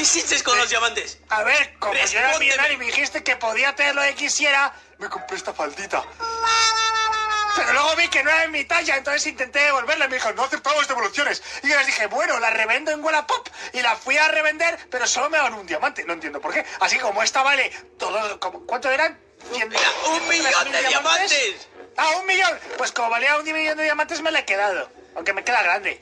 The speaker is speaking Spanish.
¿Qué hiciste con los eh, diamantes? A ver, como yo era millonario y me dijiste que podía tener lo que quisiera, me compré esta faldita. Pero luego vi que no era en mi talla, entonces intenté devolverla y me dijo, no aceptamos devoluciones. Y yo les dije, bueno, la revendo en Wallapop. Y la fui a revender, pero solo me dan un diamante, no entiendo por qué. Así como esta vale todo, como, ¿cuánto eran? Cien- un millón de diamantes. Ah, un millón. Pues como valía un millón de diamantes me la he quedado, aunque me queda grande.